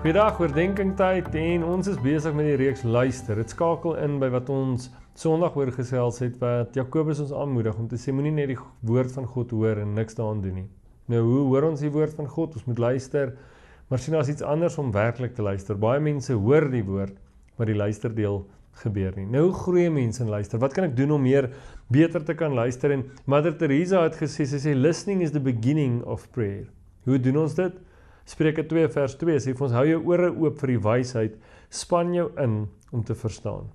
Goeiedag, oordenking tyd en ons is besig met die reeks luister. Dit skakel in by wat ons Sondag oor gesels het wat Jakobus ons aanmoedig om te sê moenie net die woord van God hoor en niks daaraan doen nie. Nou hoe hoor ons die woord van God? Ons moet luister. Maar sien as iets anders om werklik te luister. Baie mense hoor die woord, maar die luisterdeel gebeur nie. Nou groei mense in luister. Wat kan ek doen om meer beter te kan luister? En Mother Teresa het gesê sy sê listening is the beginning of prayer. Hoe doen ons dit? Spreuke 2 vers 2 sê vir ons hou jou ore oop vir die wysheid, span jou in om te verstaan.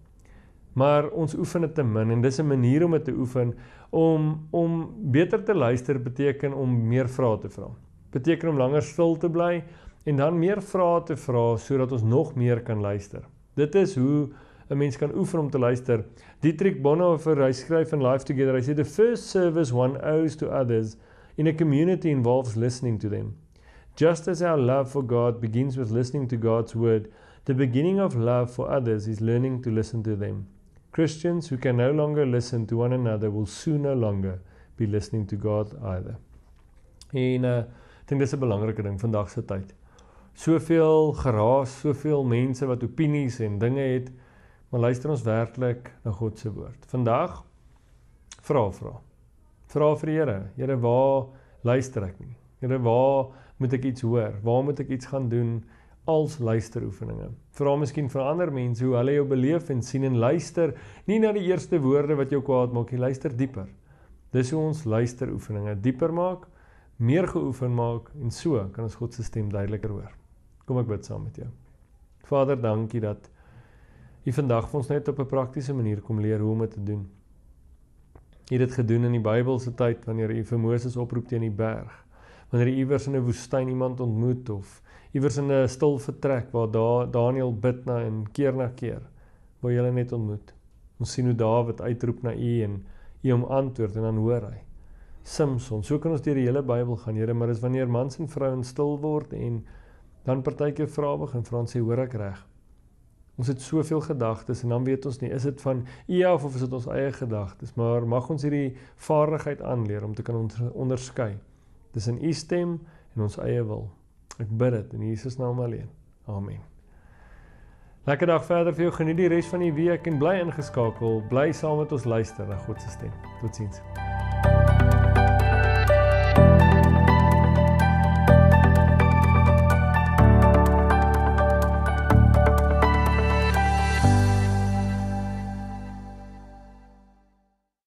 Maar ons oefen dit te min en dis 'n manier om dit te oefen om om beter te luister beteken om meer vrae te vra. Beteken om langer stil te bly en dan meer vrae te vra sodat ons nog meer kan luister. Dit is hoe 'n mens kan oefen om te luister. Dietrich Bonhoeffer hy skryf in Life Together, hy sê the first service one owes to others in a community involves listening to them. Just as our love for God begins with listening to God's word, the beginning of love for others is learning to listen to them. Christians who can no longer listen to one another will soon no longer be listening to God either. En uh ek dink dis 'n belangrike ding vandag se tyd. Soveel geraas, soveel mense wat opinies en dinge het, maar luister ons werklik na God se woord. Vandag vra vra. Vra vir die Here. Here, waar luister ek nie? Here, waar moet ek iets hoor? Waar moet ek iets gaan doen als luisteroefeninge? Vra miskien vir ander mense hoe hulle jou beleef en sien en luister, nie na die eerste woorde wat jou kwaad maak nie, luister dieper. Dis hoe ons luisteroefeninge dieper maak, meer geoefen maak en so kan ons God se stem duideliker hoor. Kom ek bid saam met jou. Vader, dankie dat U vandag vir ons net op 'n praktiese manier kom leer hoe om dit te doen. U het dit gedoen in die Bybelse tyd wanneer U vir Moses oproep teen die berg wanneer jy iewers in 'n woestyn iemand ontmoet of iewers in 'n stil vertrek waar daar Daniel bid na en keer na keer waar jy hulle net ontmoet. Ons sien hoe Dawid uitroep na U en U hom antwoord en dan hoor hy. Samson, so kan ons deur die hele Bybel gaan, Here, maar dis wanneer mans en vrouens stil word en dan partykeer vra begin vra en sê hoor ek reg? Ons het soveel gedagtes en dan weet ons nie is dit van U af of is dit ons eie gedagtes, maar mag ons hierdie vaardigheid aanleer om te kan onderskei tussen u stem en ons eie wil. Ek bid dit in Jesus naam alleen. Amen. Lekker dag verder vir jou. Geniet die res van die week en bly ingeskakel. Bly saam met ons luister na God se stem. Totsiens.